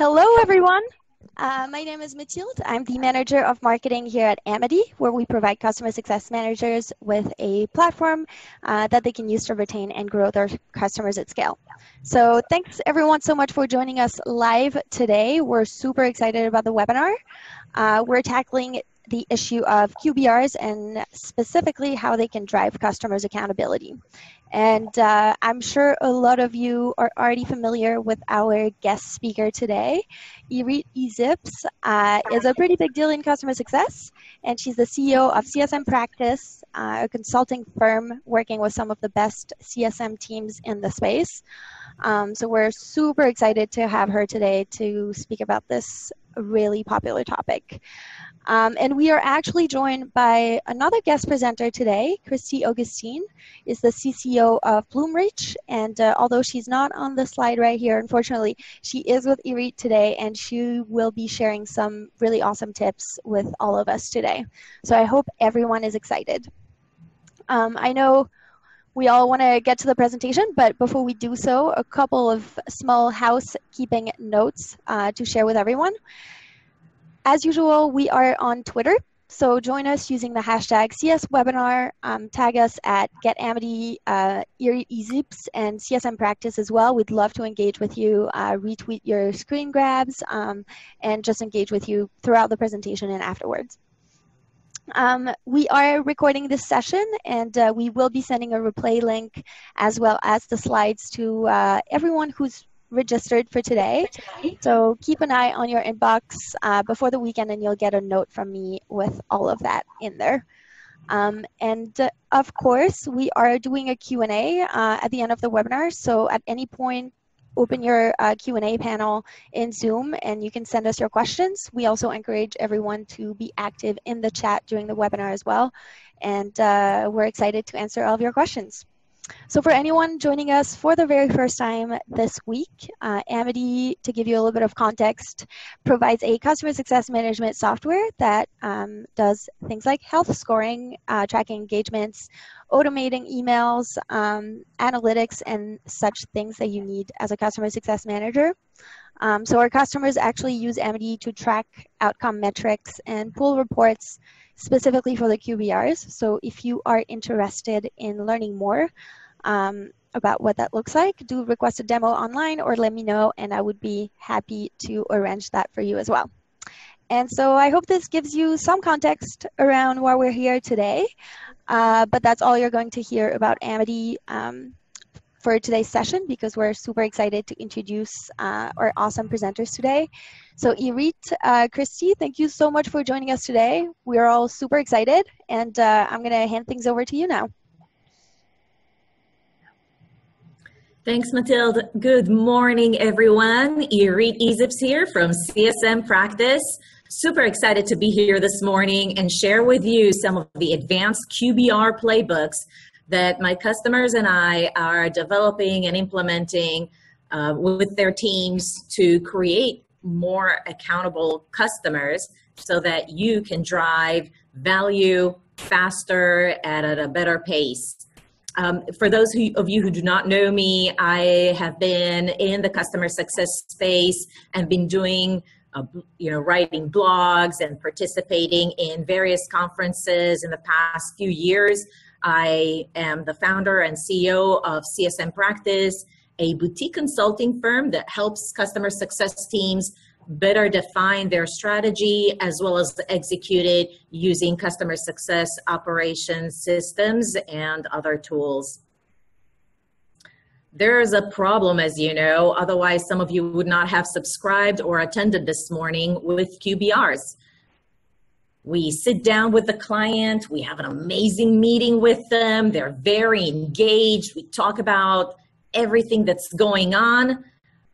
Hello, everyone. Uh, my name is Mathilde. I'm the manager of marketing here at Amity, where we provide customer success managers with a platform uh, that they can use to retain and grow their customers at scale. So thanks everyone so much for joining us live today. We're super excited about the webinar. Uh, we're tackling the issue of QBRs and specifically how they can drive customers accountability. And uh, I'm sure a lot of you are already familiar with our guest speaker today. Irit Eizips uh, is a pretty big deal in customer success, and she's the CEO of CSM Practice, uh, a consulting firm working with some of the best CSM teams in the space. Um, so we're super excited to have her today to speak about this really popular topic. Um, and we are actually joined by another guest presenter today. Christy Augustine is the CCO of Bloomreach. And uh, although she's not on the slide right here, unfortunately, she is with Irit today and she will be sharing some really awesome tips with all of us today. So I hope everyone is excited. Um, I know we all want to get to the presentation, but before we do so, a couple of small housekeeping notes uh, to share with everyone. As usual, we are on Twitter. So join us using the hashtag CSWebinar. Um, tag us at GetAmity, uh, and CSM Practice as well. We'd love to engage with you, uh, retweet your screen grabs, um, and just engage with you throughout the presentation and afterwards. Um, we are recording this session and uh, we will be sending a replay link as well as the slides to uh, everyone who's registered for today. So keep an eye on your inbox uh, before the weekend and you'll get a note from me with all of that in there. Um, and uh, of course, we are doing a Q&A uh, at the end of the webinar. So at any point, open your uh, Q&A panel in Zoom and you can send us your questions. We also encourage everyone to be active in the chat during the webinar as well. And uh, we're excited to answer all of your questions. So for anyone joining us for the very first time this week, uh, Amity, to give you a little bit of context, provides a customer success management software that um, does things like health scoring, uh, tracking engagements, automating emails, um, analytics, and such things that you need as a customer success manager. Um, so our customers actually use Amity to track outcome metrics and pull reports specifically for the QBRs. So if you are interested in learning more um, about what that looks like, do request a demo online or let me know and I would be happy to arrange that for you as well. And so I hope this gives you some context around why we're here today. Uh, but that's all you're going to hear about Amity um, for today's session because we're super excited to introduce uh, our awesome presenters today. So Irit, uh, Christy, thank you so much for joining us today. We're all super excited and uh, I'm gonna hand things over to you now. Thanks, Mathilde. Good morning, everyone. Irit Eizips here from CSM Practice. Super excited to be here this morning and share with you some of the advanced QBR playbooks that my customers and I are developing and implementing uh, with their teams to create more accountable customers so that you can drive value faster and at a better pace. Um, for those who, of you who do not know me, I have been in the customer success space and been doing, uh, you know, writing blogs and participating in various conferences in the past few years. I am the founder and CEO of CSM Practice, a boutique consulting firm that helps customer success teams better define their strategy as well as execute it using customer success operations systems and other tools. There is a problem, as you know, otherwise, some of you would not have subscribed or attended this morning with QBRs. We sit down with the client, we have an amazing meeting with them, they're very engaged, we talk about everything that's going on.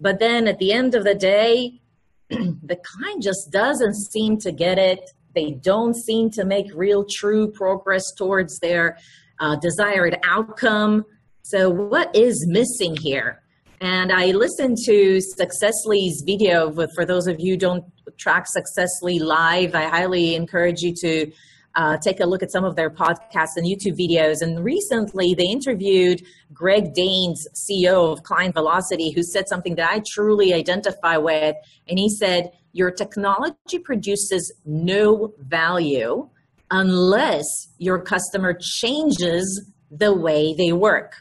But then at the end of the day, the client just doesn't seem to get it. They don't seem to make real, true progress towards their uh, desired outcome. So, what is missing here? And I listened to Successly's video. For those of you don't track successfully live, I highly encourage you to uh, take a look at some of their podcasts and YouTube videos. And recently they interviewed Greg Daines, CEO of Client Velocity, who said something that I truly identify with. And he said, Your technology produces no value unless your customer changes the way they work.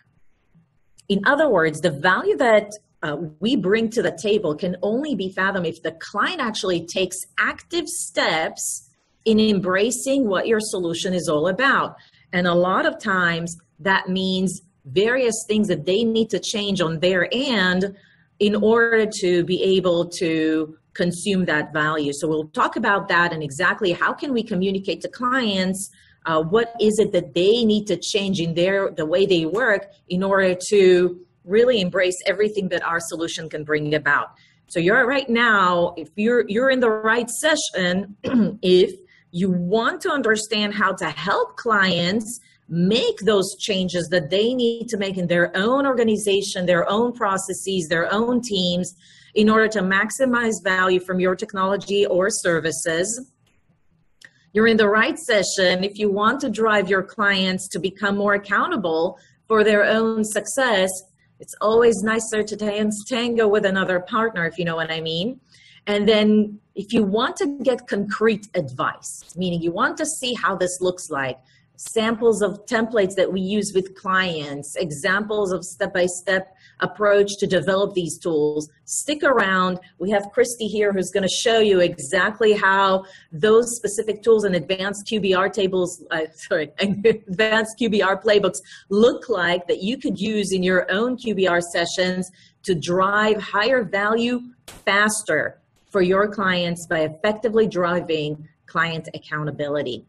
In other words, the value that uh, we bring to the table can only be fathomed if the client actually takes active steps in embracing what your solution is all about. And a lot of times that means various things that they need to change on their end in order to be able to consume that value. So we'll talk about that and exactly how can we communicate to clients uh, what is it that they need to change in their the way they work in order to really embrace everything that our solution can bring about. So you're right now, if you're you're in the right session, if you want to understand how to help clients make those changes that they need to make in their own organization, their own processes, their own teams in order to maximize value from your technology or services. You're in the right session if you want to drive your clients to become more accountable for their own success it's always nicer to dance tango with another partner, if you know what I mean. And then if you want to get concrete advice, meaning you want to see how this looks like, samples of templates that we use with clients, examples of step by step approach to develop these tools. Stick around. We have Christy here who's going to show you exactly how those specific tools and advanced QBR tables, uh, sorry, advanced QBR playbooks look like that you could use in your own QBR sessions to drive higher value faster for your clients by effectively driving client accountability.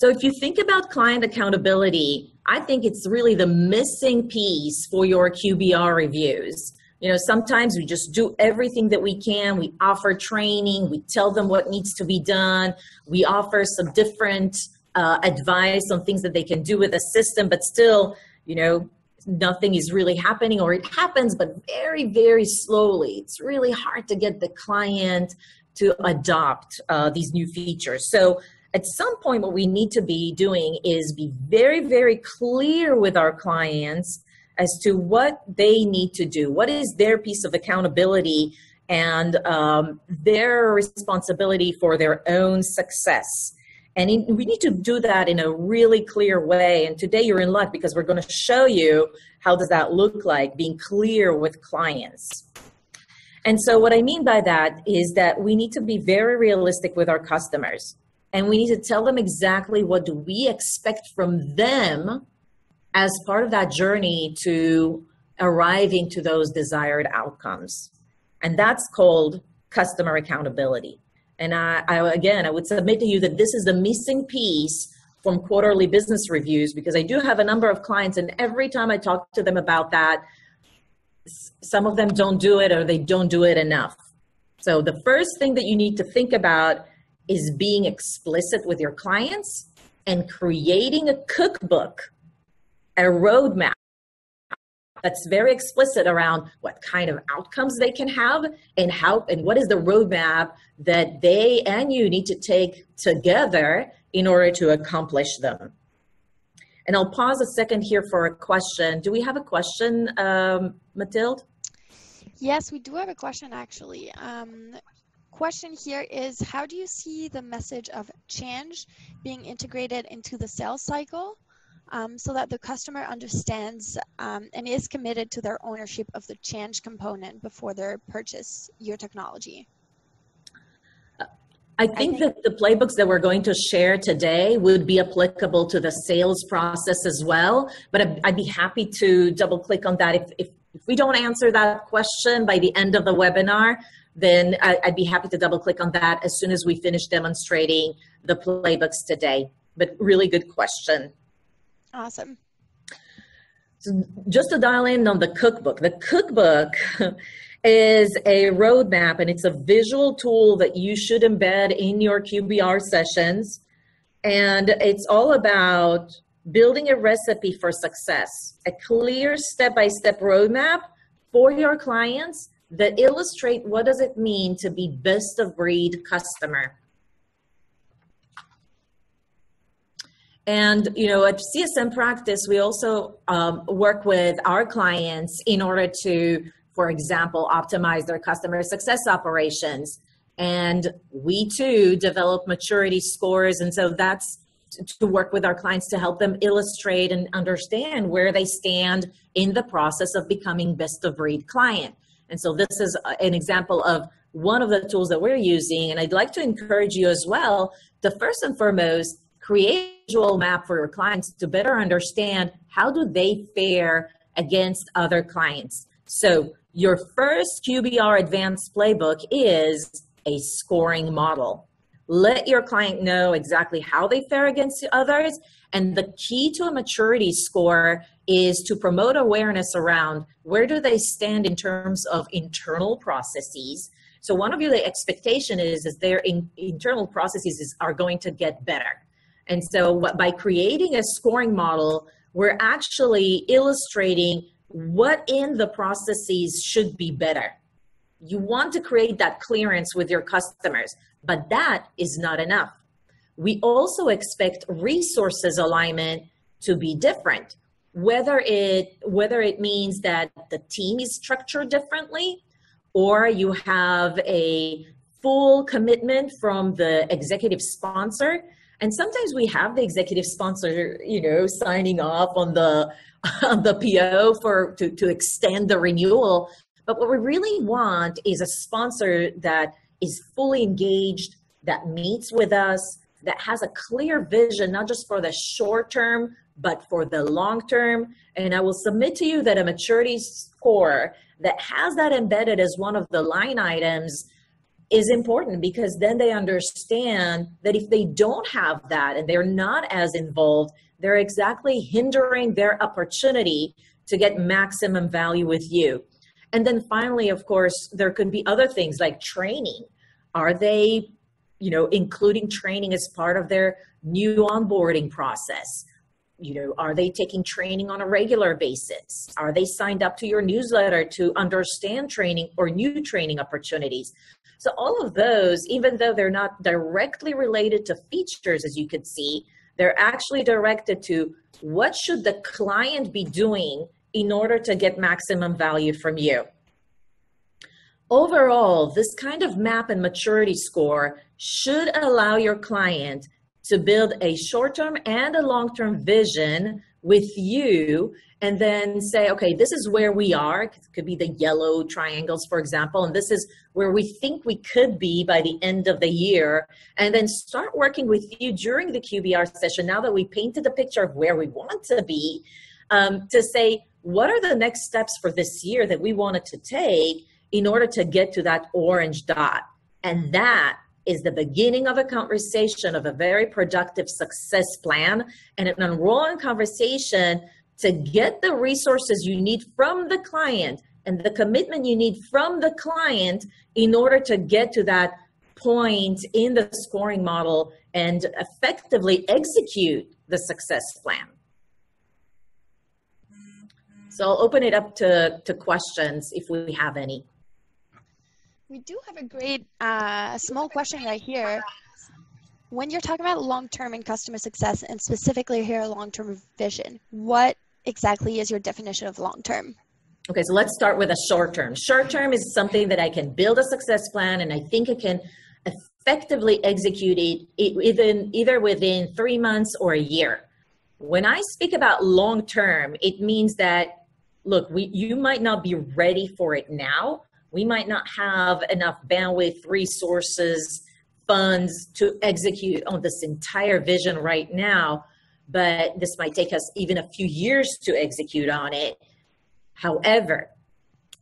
So if you think about client accountability, I think it's really the missing piece for your QBR reviews. You know, sometimes we just do everything that we can. We offer training, we tell them what needs to be done, we offer some different uh, advice on things that they can do with the system, but still, you know, nothing is really happening or it happens, but very, very slowly. It's really hard to get the client to adopt uh, these new features. So at some point what we need to be doing is be very very clear with our clients as to what they need to do what is their piece of accountability and um, their responsibility for their own success. And in, we need to do that in a really clear way. And today you're in luck because we're going to show you how does that look like being clear with clients. And so what i mean by that is that we need to be very realistic with our customers and we need to tell them exactly what do we expect from them as part of that journey to arriving to those desired outcomes. And that's called customer accountability. And I, I, again i would submit to you that this is the missing piece from quarterly business reviews because i do have a number of clients and every time i talk to them about that some of them don't do it or they don't do it enough. So the first thing that you need to think about is being explicit with your clients and creating a cookbook, a roadmap that's very explicit around what kind of outcomes they can have and how and what is the roadmap that they and you need to take together in order to accomplish them. And I'll pause a second here for a question. Do we have a question, um, Mathilde? Yes, we do have a question actually. Um, question here is how do you see the message of change being integrated into the sales cycle um, so that the customer understands um, and is committed to their ownership of the change component before they purchase your technology? I think, that the playbooks that we're going to share today would be applicable to the sales process as well. But I'd, be happy to double click on that if, if, if we don't answer that question by the end of the webinar then I'd be happy to double click on that as soon as we finish demonstrating the playbooks today. But really good question. Awesome. So just to dial in on the cookbook, the cookbook is a roadmap and it's a visual tool that you should embed in your QBR sessions. And it's all about building a recipe for success, a clear step by step roadmap for your clients that illustrate what does it mean to be best of breed customer. And you know, at CSM practice, we also um, work with our clients in order to, for example, optimize their customer success operations. And we too develop maturity scores, and so that's to work with our clients to help them illustrate and understand where they stand in the process of becoming best of breed client. And so this is an example of one of the tools that we're using. And I'd like to encourage you as well to first and foremost create a visual map for your clients to better understand how do they fare against other clients. So your first QBR advanced playbook is a scoring model. Let your client know exactly how they fare against the others. And the key to a maturity score is to promote awareness around where do they stand in terms of internal processes. So one of your expectation is, is their in, internal processes is, are going to get better. And so by creating a scoring model, we're actually illustrating what in the processes should be better. You want to create that clearance with your customers, but that is not enough. We also expect resources alignment to be different. Whether it whether it means that the team is structured differently or you have a full commitment from the executive sponsor. And sometimes we have the executive sponsor you know signing off on the on the po for to, to extend the renewal. But what we really want is a sponsor that is fully engaged that meets with us that has a clear vision not just for the short term but for the long term and i will submit to you that a maturity score that has that embedded as one of the line items is important because then they understand that if they don't have that and they're not as involved, they're exactly hindering their opportunity to get maximum value with you. And then finally, of course, there could be other things like training. Are they, you know, including training as part of their new onboarding process? You know, are they taking training on a regular basis? Are they signed up to your newsletter to understand training or new training opportunities? So all of those, even though they're not directly related to features, as you could see, they're actually directed to what should the client be doing in order to get maximum value from you. Overall, this kind of map and maturity score should allow your client to build a short term and a long term vision with you and then say, okay, this is where we are. It could be the yellow triangles, for example, and this is where we think we could be by the end of the year. And then start working with you during the QBR session, now that we painted the picture of where we want to be, um, to say, what are the next steps for this year that we wanted to take in order to get to that orange dot? And that is the beginning of a conversation of a very productive success plan and an enrolling conversation to get the resources you need from the client and the commitment you need from the client in order to get to that point in the scoring model and effectively execute the success plan. So I'll open it up to, to questions if we have any. We do have a great uh, small question right here. When you're talking about long-term and customer success, and specifically here long-term vision, what exactly is your definition of long term? Okay, so let's start with a short term. Short term is something that I can build a success plan and I think I can effectively execute it even either within three months or a year. When I speak about long term, it means that look, we you might not be ready for it now. We might not have enough bandwidth, resources, funds to execute on this entire vision right now but this might take us even a few years to execute on it. However,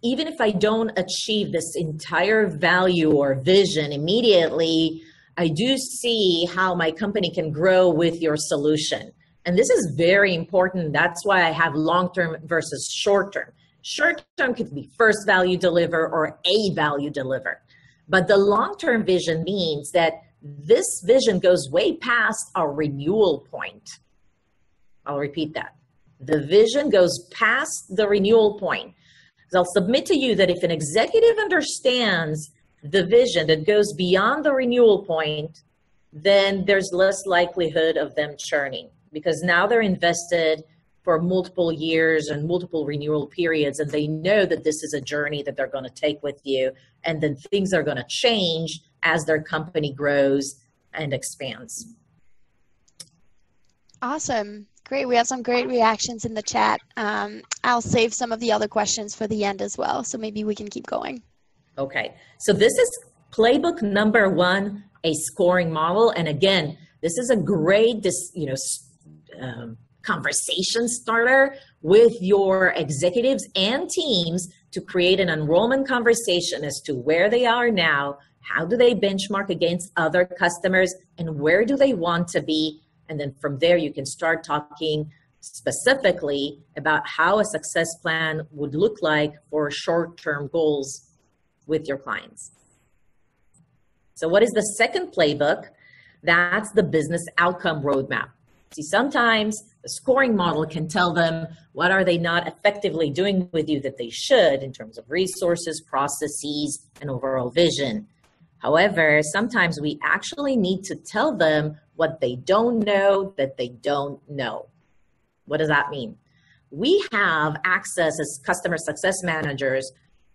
even if I don't achieve this entire value or vision immediately, I do see how my company can grow with your solution. And this is very important. That's why I have long term versus short term. Short term could be first value deliver or a value deliver. But the long term vision means that this vision goes way past our renewal point. I'll repeat that. The vision goes past the renewal point. I'll submit to you that if an executive understands the vision that goes beyond the renewal point, then there's less likelihood of them churning. because now they're invested for multiple years and multiple renewal periods and they know that this is a journey that they're going to take with you and then things are going to change as their company grows and expands. Awesome. Great. We have some great reactions in the chat. Um, i'll save some of the other questions for the end as well so maybe we can keep going. Okay. So this is playbook number one a scoring model. And again this is a great this you know um, conversation starter with your executives and teams to create an enrollment conversation as to where they are now, how do they benchmark against other customers, and where do they want to be. And then from there, you can start talking specifically about how a success plan would look like for short term goals with your clients. So, what is the second playbook? That's the business outcome roadmap. See, sometimes the scoring model can tell them what are they not effectively doing with you that they should in terms of resources, processes, and overall vision. However, sometimes we actually need to tell them what they don't know that they don't know. What does that mean? We have access as customer success managers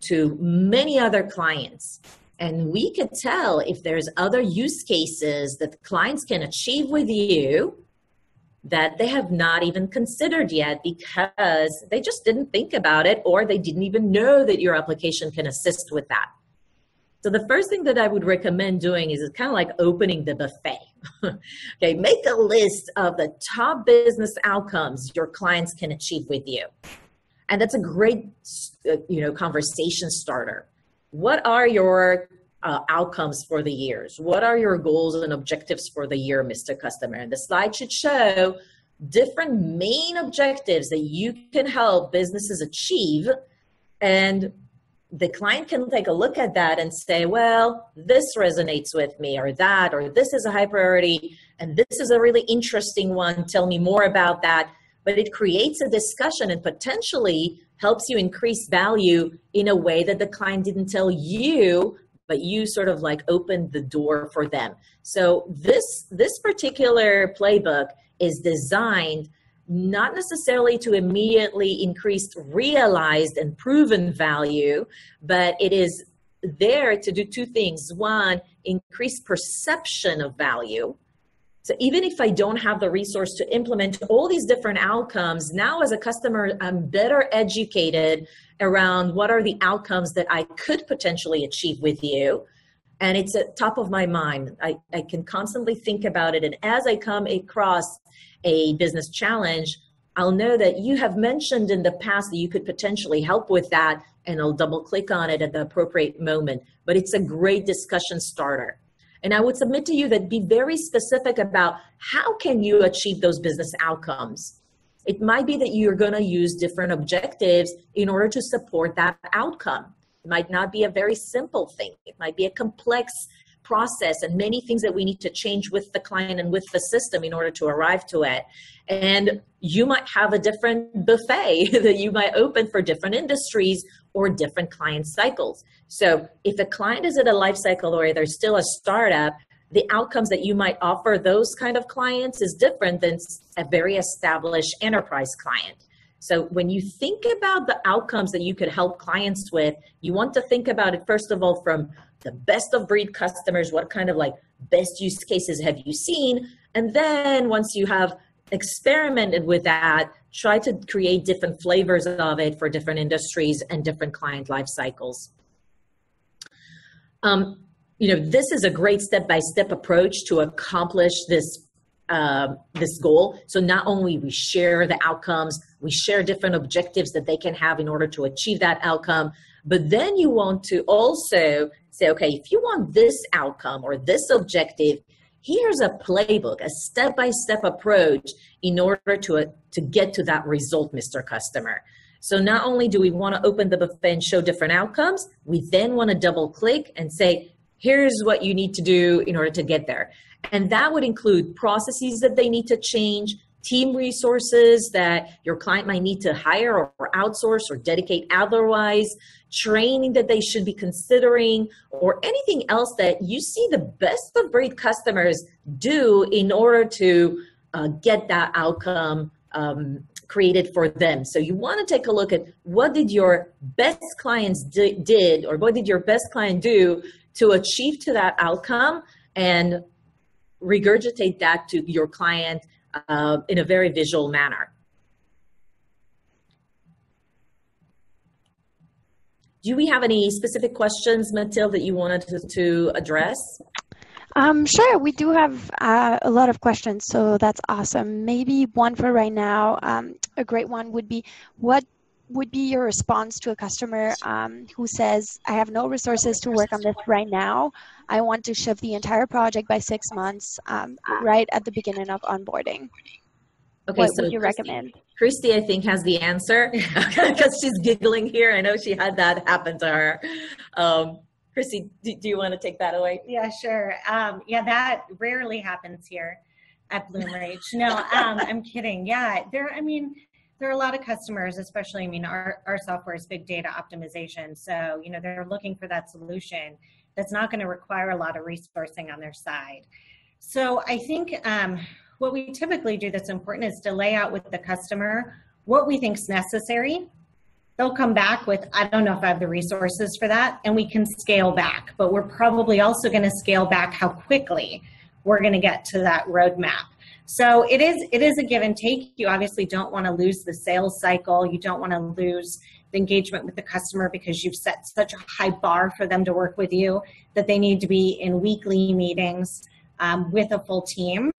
to many other clients and we could tell if there's other use cases that clients can achieve with you that they have not even considered yet because they just didn't think about it or they didn't even know that your application can assist with that. So the first thing that I would recommend doing is it's kind of like opening the buffet. okay, make a list of the top business outcomes your clients can achieve with you. And that's a great uh, you know conversation starter. What are your uh, outcomes for the years. What are your goals and objectives for the year, Mr. Customer? And the slide should show different main objectives that you can help businesses achieve. And the client can take a look at that and say, well, this resonates with me, or that, or this is a high priority, and this is a really interesting one. Tell me more about that. But it creates a discussion and potentially helps you increase value in a way that the client didn't tell you but you sort of like opened the door for them. So this this particular playbook is designed not necessarily to immediately increase realized and proven value, but it is there to do two things. One, increase perception of value. So even if I don't have the resource to implement all these different outcomes, now as a customer, I'm better educated around what are the outcomes that I could potentially achieve with you. And it's at top of my mind. I, I can constantly think about it. And as I come across a business challenge, I'll know that you have mentioned in the past that you could potentially help with that, and I'll double click on it at the appropriate moment. But it's a great discussion starter. And I would submit to you that be very specific about how can you achieve those business outcomes. It might be that you're going to use different objectives in order to support that outcome. It might not be a very simple thing. It might be a complex process and many things that we need to change with the client and with the system in order to arrive to it. And you might have a different buffet that you might open for different industries or different client cycles. So if a client is at a life cycle or they're still a startup, the outcomes that you might offer those kind of clients is different than a very established enterprise client. So when you think about the outcomes that you could help clients with, you want to think about it first of all from the best of breed customers, what kind of like best use cases have you seen? And then once you have experimented with that, try to create different flavors of it for different industries and different client life cycles. Um, you know, this is a great step-by-step approach to accomplish this uh, this goal. So not only we share the outcomes, we share different objectives that they can have in order to achieve that outcome, but then you want to also say, okay, if you want this outcome or this objective, here's a playbook, a step-by-step approach in order to, uh, to get to that result, Mr. Customer. So not only do we want to open the buffet and show different outcomes, we then want to double click and say, here's what you need to do in order to get there. And that would include processes that they need to change, team resources that your client might need to hire or outsource or dedicate otherwise, training that they should be considering, or anything else that you see the best of breed customers do in order to uh, get that outcome um, created for them. So you want to take a look at what did your best clients di- did or what did your best client do to achieve to that outcome and regurgitate that to your client uh, in a very visual manner. Do we have any specific questions, Mathilde, that you wanted to, to address? Um, sure, we do have uh, a lot of questions, so that's awesome. Maybe one for right now. Um, a great one would be what would be your response to a customer um, who says, I have no resources to work on this right now. I want to shift the entire project by six months um, right at the beginning of onboarding. Okay, what so would you recommend? Christy, I think, has the answer because she's giggling here. I know she had that happen to her. Um, Chrissy, do, do, you want to take that away? Yeah, sure. Um, yeah, that rarely happens here at Bloom Bloomreach. No, um, I'm kidding. Yeah, there. I mean, there are a lot of customers, especially. I mean, our our software is big data optimization, so you know they're looking for that solution that's not going to require a lot of resourcing on their side. So I think um, what we typically do that's important is to lay out with the customer what we think is necessary they'll come back with, I don't know if I have the resources for that, and we can scale back. But we're probably also going to scale back how quickly we're going to get to that roadmap. So it is it is a give and take. You obviously don't want to lose the sales cycle. You don't want to lose the engagement with the customer because you've set such a high bar for them to work with you that they need to be in weekly meetings um, with a full team.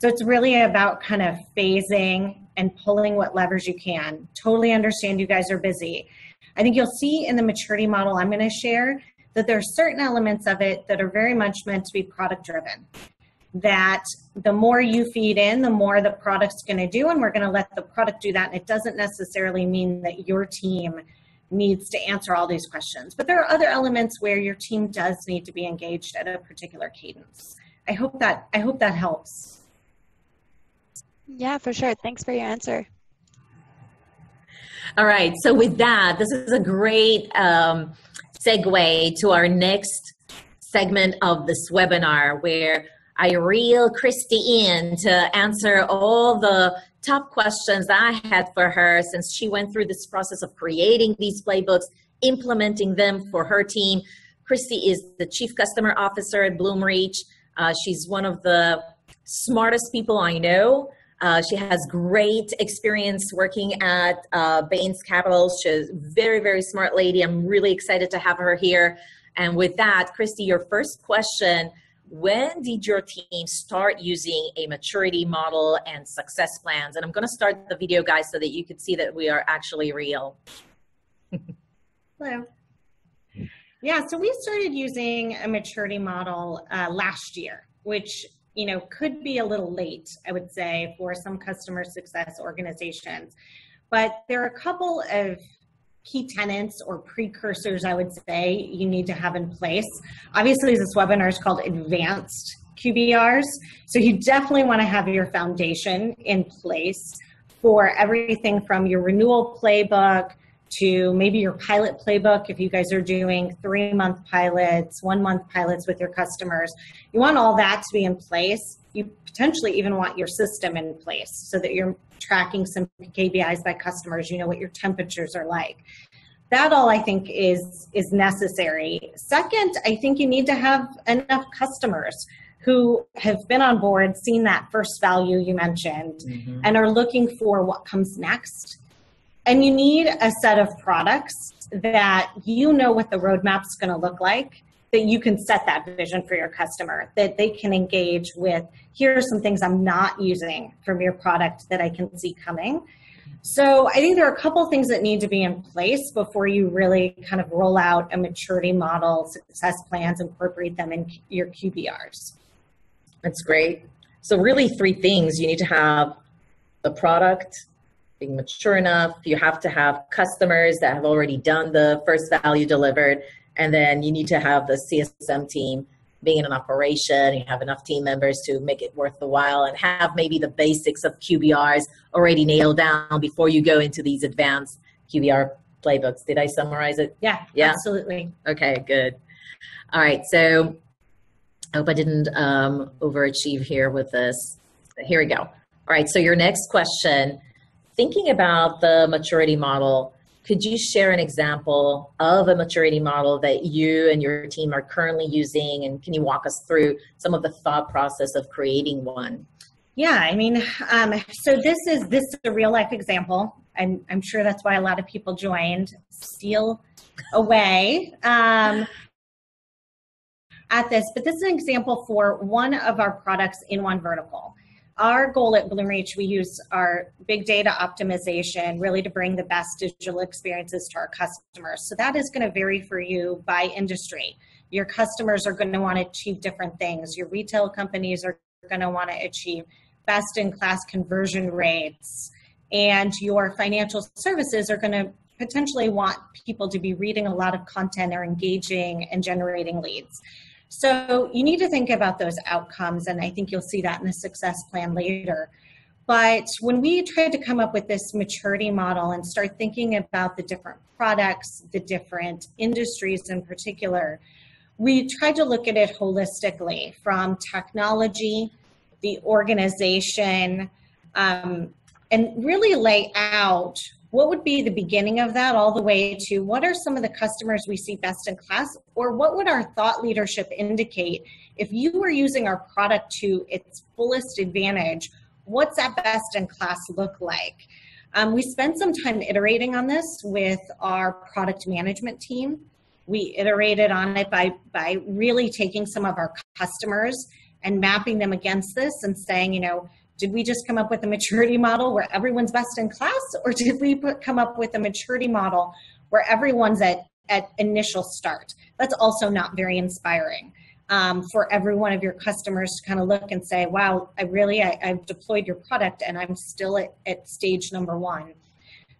So it's really about kind of phasing and pulling what levers you can. Totally understand you guys are busy. I think you'll see in the maturity model I'm going to share that there are certain elements of it that are very much meant to be product driven. That the more you feed in, the more the product's going to do, and we're going to let the product do that. And it doesn't necessarily mean that your team needs to answer all these questions. But there are other elements where your team does need to be engaged at a particular cadence. I hope that I hope that helps. Yeah, for sure. Thanks for your answer. All right. So, with that, this is a great um, segue to our next segment of this webinar where I reel Christy in to answer all the top questions I had for her since she went through this process of creating these playbooks, implementing them for her team. Christy is the Chief Customer Officer at Bloomreach. Uh, she's one of the smartest people I know. Uh, she has great experience working at uh, Bain's Capital. She's a very, very smart lady. I'm really excited to have her here. And with that, Christy, your first question when did your team start using a maturity model and success plans? And I'm going to start the video, guys, so that you can see that we are actually real. Hello. Yeah, so we started using a maturity model uh, last year, which you know, could be a little late, I would say, for some customer success organizations. But there are a couple of key tenants or precursors, I would say, you need to have in place. Obviously, this webinar is called Advanced QBRs. So you definitely want to have your foundation in place for everything from your renewal playbook to maybe your pilot playbook if you guys are doing three month pilots, one month pilots with your customers. You want all that to be in place. You potentially even want your system in place so that you're tracking some KPIs by customers, you know what your temperatures are like. That all I think is is necessary. Second, I think you need to have enough customers who have been on board, seen that first value you mentioned, mm-hmm. and are looking for what comes next and you need a set of products that you know what the roadmap's going to look like, that you can set that vision for your customer, that they can engage with here are some things I'm not using from your product that I can see coming. So I think there are a couple things that need to be in place before you really kind of roll out a maturity model, success plans, incorporate them in your QBRs. That's great. So really three things. You need to have the product, being mature enough. You have to have customers that have already done the first value delivered. And then you need to have the CSM team being in an operation. You have enough team members to make it worth the while and have maybe the basics of QBRs already nailed down before you go into these advanced QBR playbooks. Did I summarize it? Yeah, yeah, absolutely. Okay, good. All right, so I hope I didn't um, overachieve here with this. Here we go. All right, so your next question thinking about the maturity model, could you share an example of a maturity model that you and your team are currently using? And can you walk us through some of the thought process of creating one? Yeah, I mean, um, so this is this is a real life example, and I'm sure that's why a lot of people joined. Steal away um, at this, but this is an example for one of our products in one vertical our goal at Bloomreach, we use our big data optimization really to bring the best digital experiences to our customers. So that is going to vary for you by industry. Your customers are going to want to achieve different things. Your retail companies are going to want to achieve best in class conversion rates. And your financial services are going to potentially want people to be reading a lot of content or engaging and generating leads. So you need to think about those outcomes, and I think you'll see that in the success plan later. But when we tried to come up with this maturity model and start thinking about the different products, the different industries in particular, we tried to look at it holistically from technology, the organization, um, and really lay out what would be the beginning of that all the way to what are some of the customers we see best in class? Or what would our thought leadership indicate if you were using our product to its fullest advantage? What's that best in class look like? Um, we spent some time iterating on this with our product management team. We iterated on it by by really taking some of our customers and mapping them against this and saying you know did we just come up with a maturity model where everyone's best in class or did we put, come up with a maturity model where everyone's at, at initial start? That's also not very inspiring um, for every one of your customers to kind of look and say wow i really I, have deployed your product and i'm still at, at stage number one.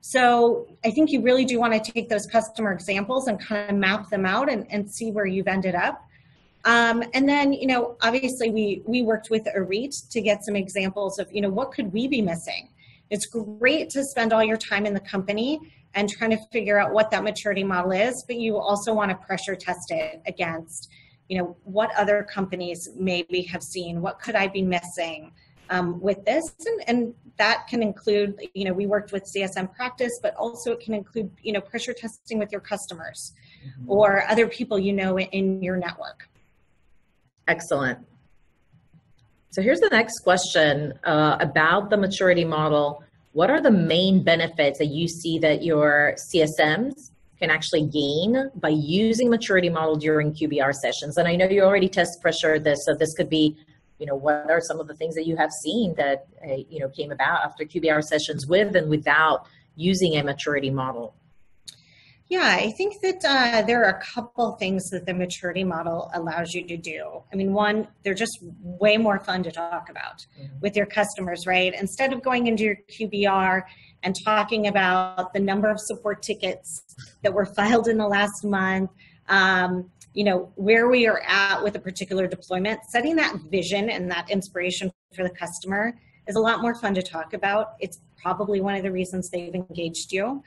So i think you really do want to take those customer examples and kind of map them out and, and see where you've ended up um, and then, you know, obviously we we worked with Arit to get some examples of, you know, what could we be missing? It's great to spend all your time in the company and trying to figure out what that maturity model is, but you also want to pressure test it against, you know, what other companies maybe have seen, what could I be missing um, with this, and, and that can include, you know, we worked with CSM practice, but also it can include, you know, pressure testing with your customers mm-hmm. or other people you know in your network. Excellent. So here's the next question uh, about the maturity model. What are the main benefits that you see that your CSMs can actually gain by using maturity model during QBR sessions? And I know you already test pressure this, so this could be, you know, what are some of the things that you have seen that, uh, you know, came about after QBR sessions with and without using a maturity model? Yeah, I think that uh, there are a couple things that the maturity model allows you to do. I mean, one, they're just way more fun to talk about mm-hmm. with your customers, right? Instead of going into your QBR and talking about the number of support tickets that were filed in the last month, um, you know, where we are at with a particular deployment, setting that vision and that inspiration for the customer is a lot more fun to talk about. It's probably one of the reasons they've engaged you.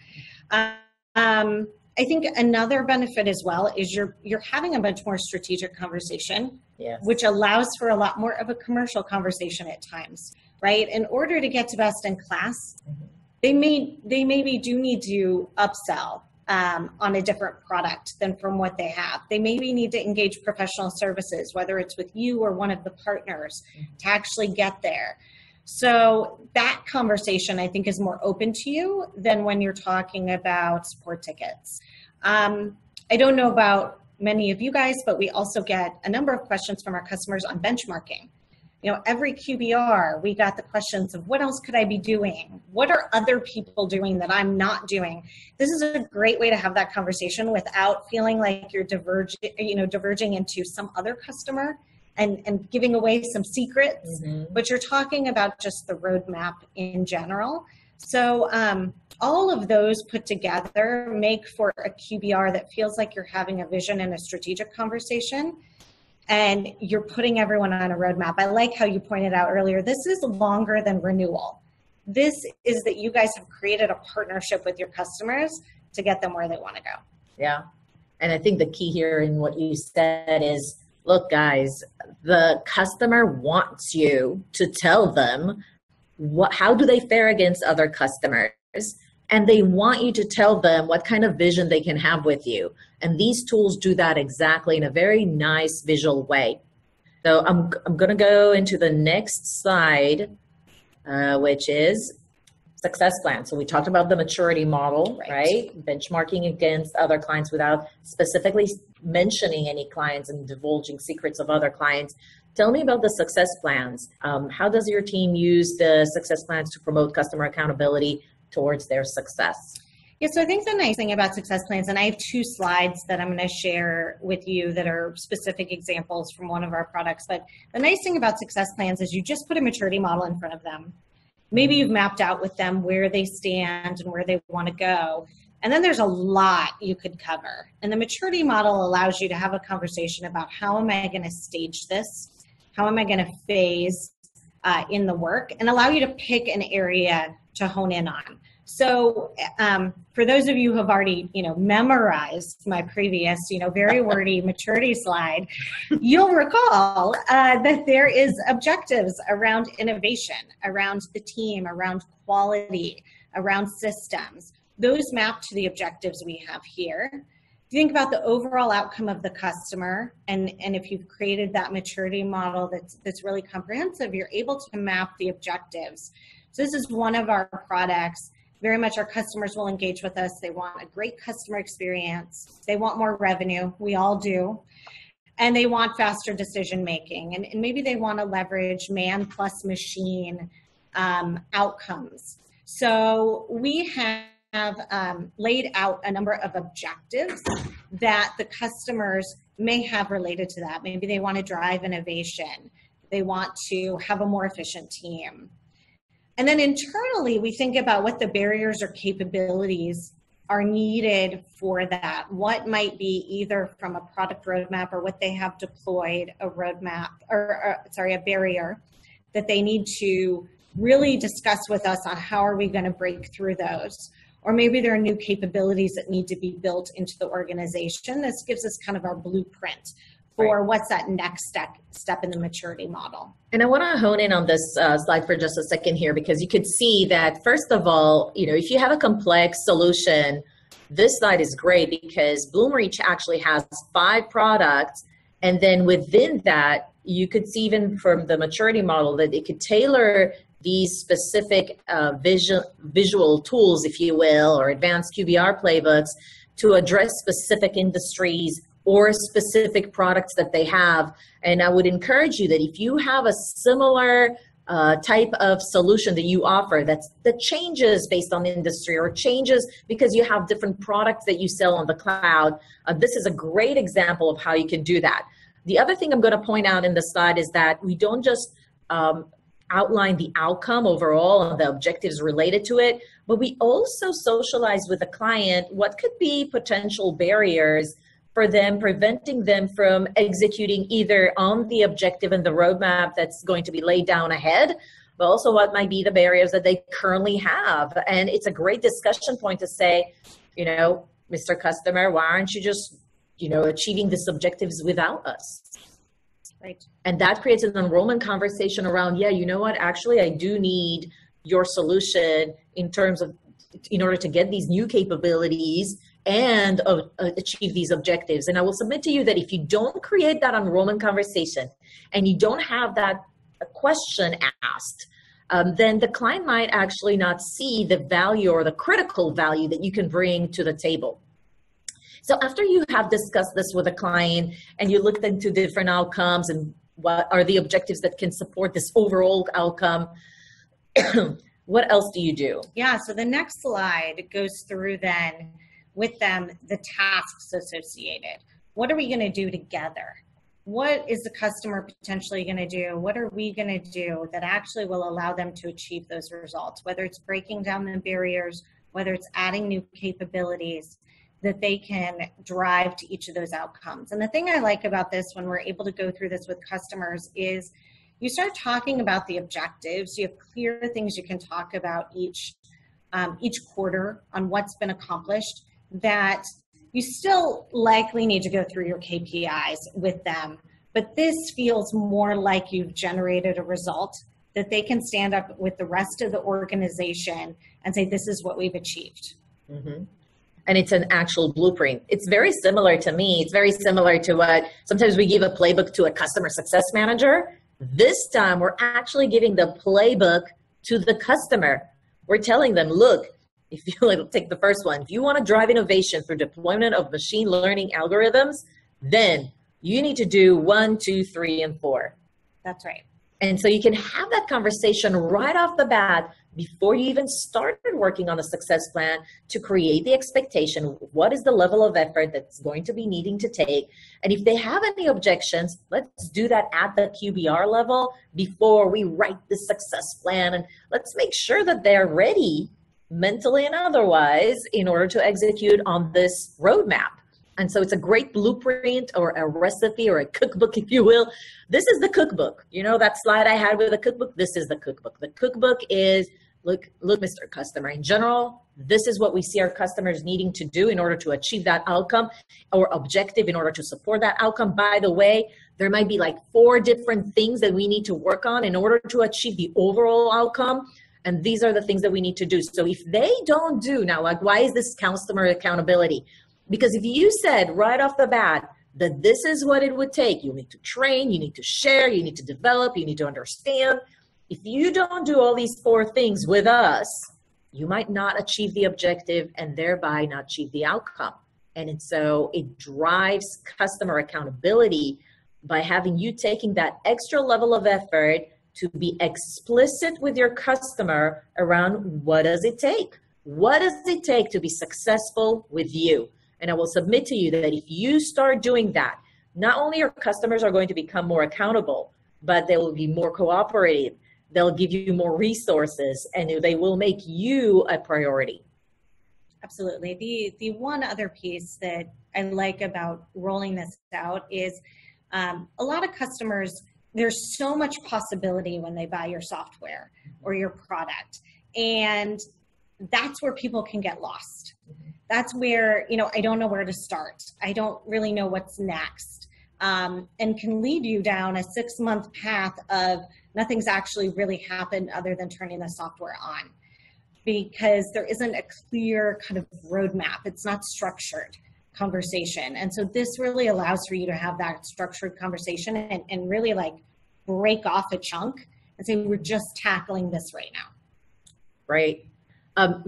Um, um, I think another benefit as well is you're you're having a much more strategic conversation, yes. which allows for a lot more of a commercial conversation at times, right? In order to get to best in class, mm-hmm. they may they maybe do need to upsell um, on a different product than from what they have. They maybe need to engage professional services, whether it's with you or one of the partners, mm-hmm. to actually get there. So that conversation, I think, is more open to you than when you're talking about support tickets. Um, I don't know about many of you guys, but we also get a number of questions from our customers on benchmarking. You know, every QBR, we got the questions of what else could I be doing? What are other people doing that I'm not doing? This is a great way to have that conversation without feeling like you're diverging, you know, diverging into some other customer and, and giving away some secrets, mm-hmm. but you're talking about just the roadmap in general. So um, all of those put together make for a QBR that feels like you're having a vision and a strategic conversation and you're putting everyone on a roadmap. I like how you pointed out earlier, this is longer than renewal. This is that you guys have created a partnership with your customers to get them where they want to go. Yeah. And I think the key here in what you said is look, guys, the customer wants you to tell them what, how do they fare against other customers? And they want you to tell them what kind of vision they can have with you. And these tools do that exactly in a very nice visual way. So I'm, I'm going to go into the next slide, uh, which is success plan. So we talked about the maturity model, right. right? Benchmarking against other clients without specifically mentioning any clients and divulging secrets of other clients. Tell me about the success plans. Um, how does your team use the success plans to promote customer accountability towards their success? Yeah, so I think the nice thing about success plans, and I have two slides that I'm going to share with you that are specific examples from one of our products. But the nice thing about success plans is you just put a maturity model in front of them. Maybe you've mapped out with them where they stand and where they want to go. And then there's a lot you could cover. And the maturity model allows you to have a conversation about how am I going to stage this? How am I going to phase uh, in the work and allow you to pick an area to hone in on. So, um, for those of you who have already, you know, memorized my previous, you know, very wordy maturity slide, you'll recall uh, that there is objectives around innovation, around the team, around quality, around systems. Those map to the objectives we have here. If you think about the overall outcome of the customer, and, and if you've created that maturity model that's that's really comprehensive, you're able to map the objectives. So this is one of our products very much our customers will engage with us. They want a great customer experience. They want more revenue. We all do. And they want faster decision making. And, and maybe they want to leverage man plus machine um, outcomes. So we have um, laid out a number of objectives that the customers may have related to that. Maybe they want to drive innovation. They want to have a more efficient team and then internally, we think about what the barriers or capabilities are needed for that. What might be either from a product roadmap or what they have deployed a roadmap or, or sorry, a barrier that they need to really discuss with us on how are we going to break through those. Or maybe there are new capabilities that need to be built into the organization. This gives us kind of our blueprint for right. what's that next step step in the maturity model. And I want to hone in on this uh, slide for just a second here because you could see that first of all, you know, if you have a complex solution, this slide is great because Bloomreach actually has five products, and then within that, you could see even from the maturity model that it could tailor these specific uh, visual visual tools, if you will, or advanced QBR playbooks to address specific industries or specific products that they have. And I would encourage you that if you have a similar uh, type of solution that you offer that's that changes based on industry or changes because you have different products that you sell on the cloud, uh, this is a great example of how you can do that. The other thing I'm going to point out in the slide is that we don't just um, outline the outcome overall and the objectives related to it, but we also socialize with the client what could be potential barriers for them, preventing them from executing either on the objective and the roadmap that's going to be laid down ahead, but also what might be the barriers that they currently have. And it's a great discussion point to say, you know, Mr. Customer, why aren't you just, you know, achieving these objectives without us? Right. And that creates an enrollment conversation around, yeah, you know what, actually, I do need your solution in terms of, in order to get these new capabilities and uh, achieve these objectives. And I will submit to you that if you don't create that enrollment conversation and you don't have that question asked, um, then the client might actually not see the value or the critical value that you can bring to the table. So after you have discussed this with a client and you looked into different outcomes and what are the objectives that can support this overall outcome, what else do you do? Yeah, so the next slide goes through then with them the tasks associated. What are we going to do together? What is the customer potentially going to do? What are we going to do that actually will allow them to achieve those results? Whether it's breaking down the barriers, whether it's adding new capabilities that they can drive to each of those outcomes. And the thing I like about this when we're able to go through this with customers is you start talking about the objectives. You have clear things you can talk about each um, each quarter on what's been accomplished that you still likely need to go through your KPIs with them, but this feels more like you've generated a result that they can stand up with the rest of the organization and say, this is what we've achieved. Mm-hmm. And it's an actual blueprint. It's very similar to me. It's very similar to what sometimes we give a playbook to a customer success manager. This time, we're actually giving the playbook to the customer. We're telling them, look, if you take the first one, if you want to drive innovation through deployment of machine learning algorithms, then you need to do one, two, three, and four. That's right. And so you can have that conversation right off the bat before you even started working on a success plan to create the expectation what is the level of effort that's going to be needing to take? And if they have any objections let's do that at the qbr level before we write the success plan. And let's make sure that they're ready mentally and otherwise in order to execute on this roadmap and so it's a great blueprint or a recipe or a cookbook, if you will. This is the cookbook. You know that slide I had with the cookbook? This is the cookbook. The cookbook is look, look, Mr. Customer. In general, this is what we see our customers needing to do in order to achieve that outcome or objective in order to support that outcome. By the way, there might be like four different things that we need to work on in order to achieve the overall outcome. And these are the things that we need to do. So if they don't do now, like why is this customer accountability? Because if you said right off the bat that this is what it would take, you need to train, you need to share, you need to develop, you need to understand. If you don't do all these four things with us, you might not achieve the objective and thereby not achieve the outcome. And so it drives customer accountability by having you taking that extra level of effort to be explicit with your customer around what does it take? What does it take to be successful with you? And I will submit to you that if you start doing that, not only your customers are going to become more accountable, but they will be more cooperative. They'll give you more resources and they will make you a priority. Absolutely. The the one other piece that I like about rolling this out is um, a lot of customers. There's so much possibility when they buy your software or your product, and that's where people can get lost. That's where you know i don't know where to start. I don't really know what's next um, and can lead you down a six month path of nothing's actually really happened other than turning the software on. Because there isn't a clear kind of roadmap. It's not structured conversation. And so this really allows for you to have that structured conversation and, and really like break off a chunk and say we're just tackling this right now. Right. Um,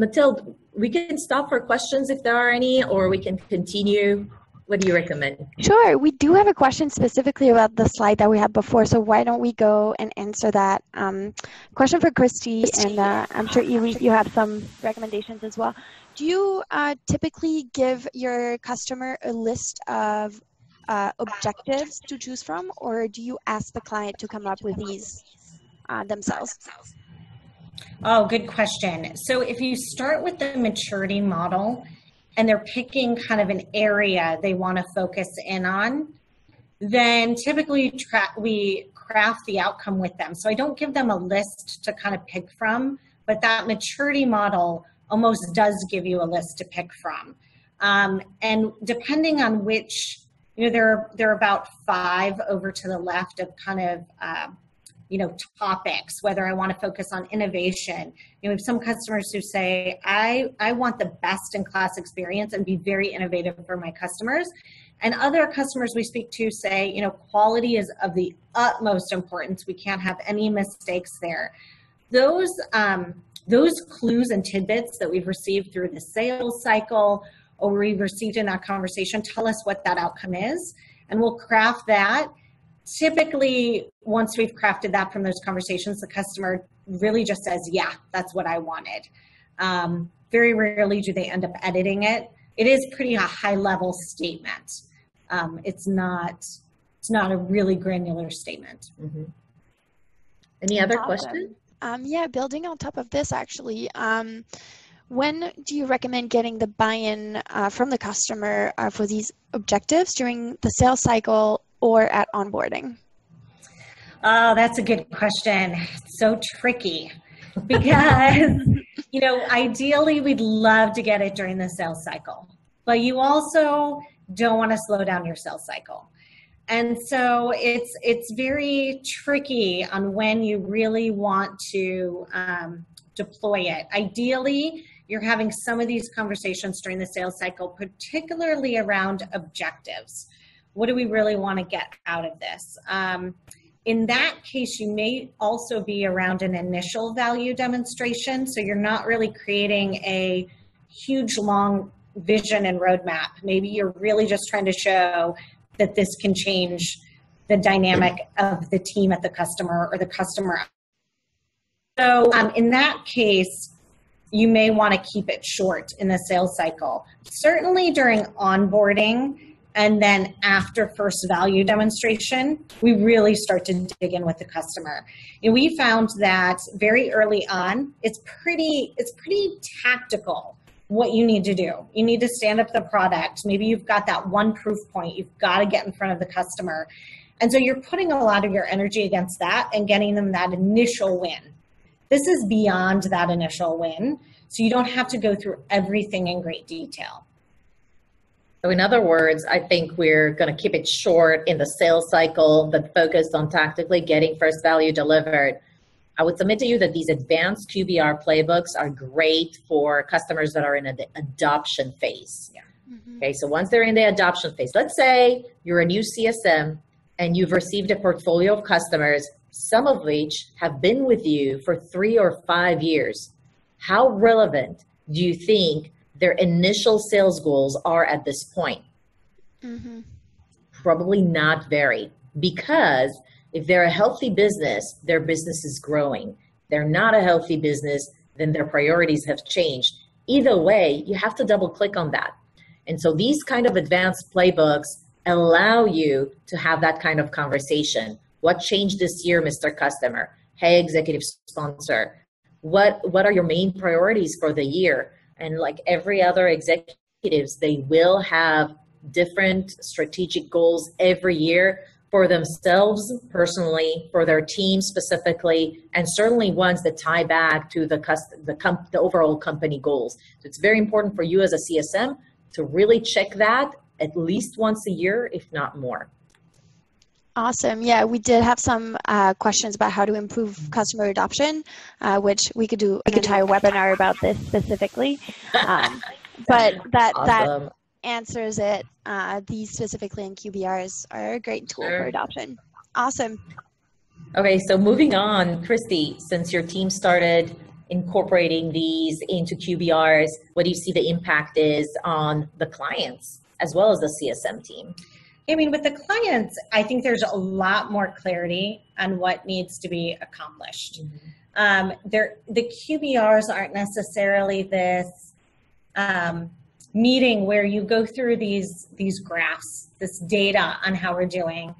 we can stop for questions if there are any, or we can continue. What do you recommend? Sure. We do have a question specifically about the slide that we had before, so why don't we go and answer that? Um, question for Christy, and uh, I'm sure you, you have some recommendations as well. Do you uh, typically give your customer a list of uh, objectives to choose from, or do you ask the client to come up with these uh, themselves? Oh, good question. So if you start with the maturity model and they're picking kind of an area they want to focus in on, then typically tra- we craft the outcome with them. So I don't give them a list to kind of pick from, but that maturity model almost does give you a list to pick from. Um, and depending on which, you know, there are, there are about five over to the left of kind of uh, you know topics whether i want to focus on innovation. You know we have some customers who say i i want the best in class experience and be very innovative for my customers. And other customers we speak to say you know quality is of the utmost importance. We can't have any mistakes there. Those um, those clues and tidbits that we've received through the sales cycle or we've received in that conversation tell us what that outcome is and we'll craft that typically once we've crafted that from those conversations the customer really just says yeah that's what i wanted. Um, very rarely do they end up editing it. It is pretty a high level statement. Um, it's not it's not a really granular statement. Mm-hmm. any other questions? Um, yeah building on top of this actually um, when do you recommend getting the buy-in uh, from the customer uh, for these objectives during the sales cycle or at onboarding? Oh, that's a good question. so tricky because, you know, ideally we'd love to get it during the sales cycle, but you also don't want to slow down your sales cycle. And so it's it's very tricky on when you really want to um, deploy it. Ideally, you're having some of these conversations during the sales cycle, particularly around objectives. What do we really want to get out of this? Um, in that case, you may also be around an initial value demonstration. So you're not really creating a huge, long vision and roadmap. Maybe you're really just trying to show that this can change the dynamic of the team at the customer or the customer. So um, in that case, you may want to keep it short in the sales cycle. Certainly during onboarding and then after first value demonstration, we really start to dig in with the customer. And we found that very early on, it's pretty it's pretty tactical what you need to do. You need to stand up the product. Maybe you've got that one proof point. You've got to get in front of the customer. And so you're putting a lot of your energy against that and getting them that initial win. This is beyond that initial win. So you don't have to go through everything in great detail. So, in other words, I think we're going to keep it short in the sales cycle, but focused on tactically getting first value delivered. I would submit to you that these advanced QBR playbooks are great for customers that are in the adoption phase. Yeah. Mm-hmm. Okay, so once they're in the adoption phase, let's say you're a new CSM and you've received a portfolio of customers, some of which have been with you for three or five years. How relevant do you think their initial sales goals are at this point? Mm-hmm. Probably not very, because if they're a healthy business, their business is growing. They're not a healthy business, then their priorities have changed. Either way, you have to double click on that. And so these kind of advanced playbooks allow you to have that kind of conversation. What changed this year, Mr. Customer? Hey, executive sponsor, what what are your main priorities for the year? And like every other executives, they will have different strategic goals every year for themselves personally, for their team specifically, and certainly ones that tie back to the the, comp- the overall company goals. So it's very important for you as a CSM to really check that at least once a year, if not more. Awesome. Yeah, we did have some uh, questions about how to improve customer adoption, uh, which we could do an entire webinar about this specifically. Um, but that awesome. that answers it. Uh, these specifically in QBRs are a great tool sure. for adoption. Awesome. Okay, so moving on, Christy, since your team started incorporating these into QBRs, what do you see the impact is on the clients as well as the CSM team? I mean, with the clients, I think there's a lot more clarity on what needs to be accomplished. Mm-hmm. Um, the QBRs aren't necessarily this um, meeting where you go through these these graphs, this data on how we're doing.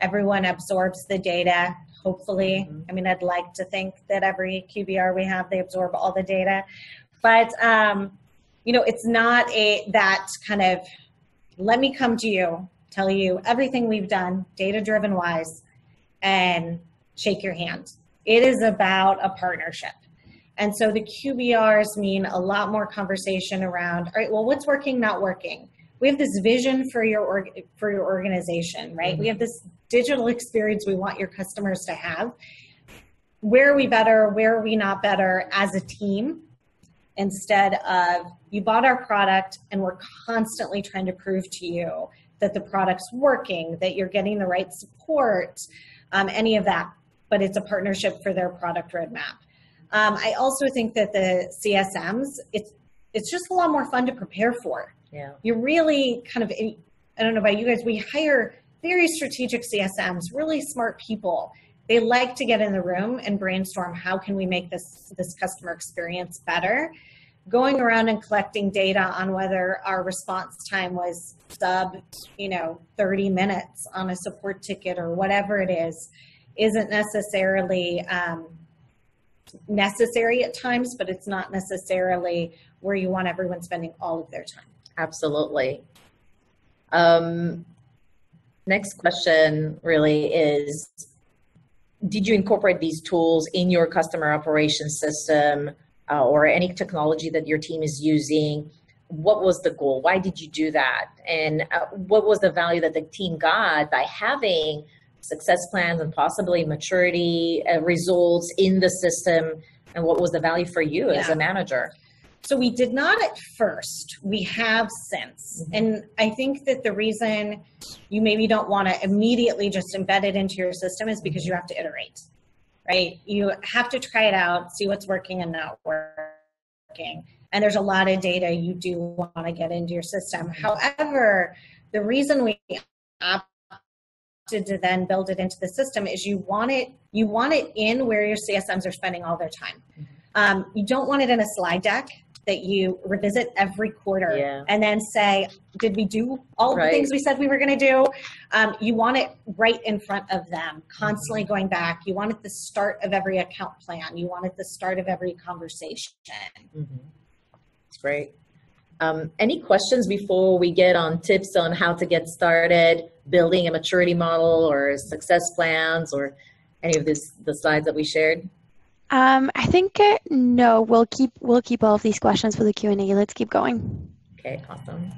Everyone absorbs the data. Hopefully, mm-hmm. I mean, I'd like to think that every QBR we have, they absorb all the data, but um, you know, it's not a that kind of let me come to you, tell you everything we've done, data driven wise, and shake your hand. It is about a partnership. And so the QBRs mean a lot more conversation around, all right, well, what's working, not working? We have this vision for your org- for your organization, right? Mm-hmm. We have this digital experience we want your customers to have. Where are we better? Where are we not better as a team? Instead of you bought our product and we're constantly trying to prove to you that the product's working, that you're getting the right support, um, any of that. But it's a partnership for their product roadmap. Um, I also think that the CSMs, it's it's just a lot more fun to prepare for. Yeah. You're really kind of, I don't know about you guys, we hire very strategic CSMs, really smart people. They like to get in the room and brainstorm how can we make this this customer experience better. Going around and collecting data on whether our response time was sub, you know, 30 minutes on a support ticket or whatever it is, isn't necessarily um, necessary at times, but it's not necessarily where you want everyone spending all of their time. Absolutely. Um, next question really is Did you incorporate these tools in your customer operations system uh, or any technology that your team is using? what was the goal? Why did you do that? And uh, what was the value that the team got by having success plans and possibly maturity uh, results in the system? And what was the value for you yeah. as a manager? So we did not at first. We have since. Mm-hmm. And I think that the reason you maybe don't want to immediately just embed it into your system is because you have to iterate, right? You have to try it out, see what's working and not working. And there's a lot of data you do want to get into your system. However, the reason we opted to then build it into the system is you want it you want it in where your CSMs are spending all their time. Mm-hmm. Um, you don't want it in a slide deck that you revisit every quarter yeah. and then say, did we do all right. the things we said we were going to do? Um, you want it right in front of them, constantly mm-hmm. going back. You want it the start of every account plan. You want it the start of every conversation. Mm-hmm. That's great. Um, any questions before we get on tips on how to get started building a maturity model or success plans or any of this the slides that we shared? Um, I think uh, no. We'll keep we'll keep all of these questions for the Q and A. Let's keep going. Okay, awesome.